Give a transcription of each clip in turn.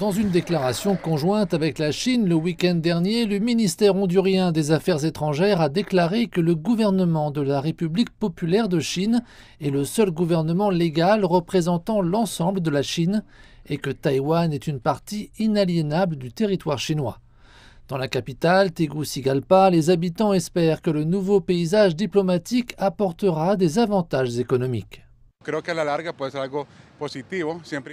Dans une déclaration conjointe avec la Chine le week-end dernier, le ministère hondurien des Affaires étrangères a déclaré que le gouvernement de la République populaire de Chine est le seul gouvernement légal représentant l'ensemble de la Chine et que Taïwan est une partie inaliénable du territoire chinois. Dans la capitale, Tegucigalpa, les habitants espèrent que le nouveau paysage diplomatique apportera des avantages économiques.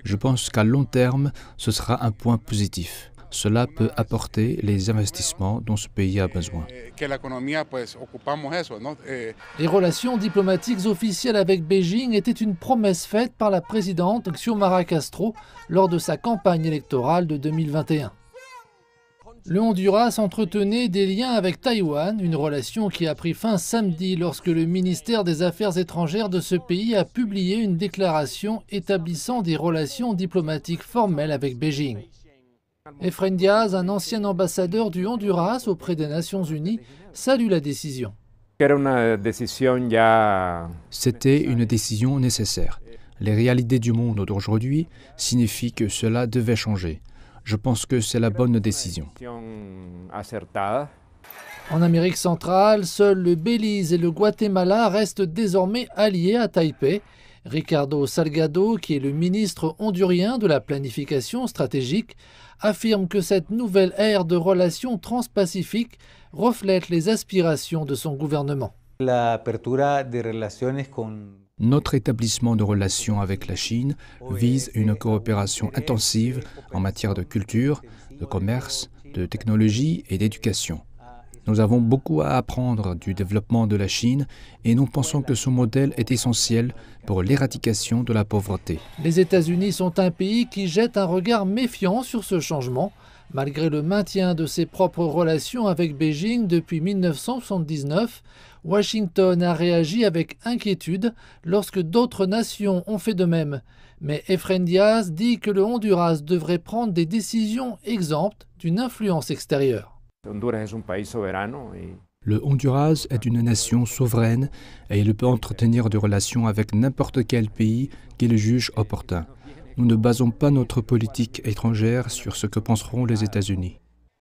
Je pense qu'à long terme, ce sera un point positif. Cela peut apporter les investissements dont ce pays a besoin. Eh, les relations diplomatiques officielles avec Beijing étaient une promesse faite par la présidente Xiomara Castro lors de sa campagne électorale de 2021 le Honduras entretenait des liens avec Taïwan, une relation qui a pris fin samedi lorsque le ministère des Affaires étrangères de ce pays a publié une déclaration établissant des relations diplomatiques formelles avec Beijing. Efren Diaz, un ancien ambassadeur du Honduras auprès des Nations Unies, salue la décision. C'était une décision nécessaire. Les réalités du monde d'aujourd'hui signifient que cela devait changer. Je pense que c'est la bonne décision. En Amérique centrale, seuls le Belize et le Guatemala restent désormais alliés à Taipei. Ricardo Salgado, qui est le ministre hondurien de la planification stratégique, affirme que cette nouvelle ère de relations transpacifiques reflète les aspirations de son gouvernement. Notre établissement de relations avec la Chine vise une coopération intensive en matière de culture, de commerce, de technologie et d'éducation. Nous avons beaucoup à apprendre du développement de la Chine et nous pensons que ce modèle est essentiel pour l'éradication de la pauvreté. Les États-Unis sont un pays qui jette un regard méfiant sur ce changement, malgré le maintien de ses propres relations avec Beijing depuis 1979 Washington a réagi avec inquiétude lorsque d'autres nations ont fait de même. Mais Efren Diaz dit que le Honduras devrait prendre des décisions exemptes d'une influence extérieure. Le Honduras est une nation souveraine et il peut entretenir des relations avec n'importe quel pays qu'il juge opportun. Nous ne basons pas notre politique étrangère sur ce que penseront les États-Unis.